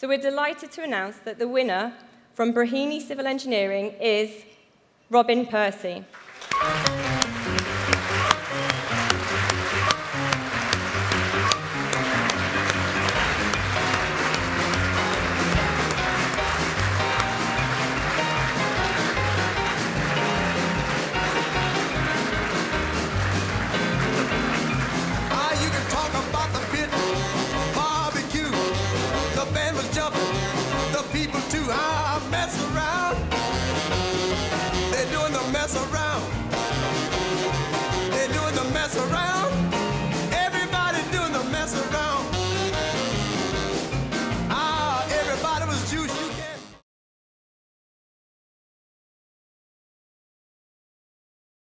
So we're delighted to announce that the winner from Breheny Civil Engineering is Robin Percy. band was jumping, the people too I mess around.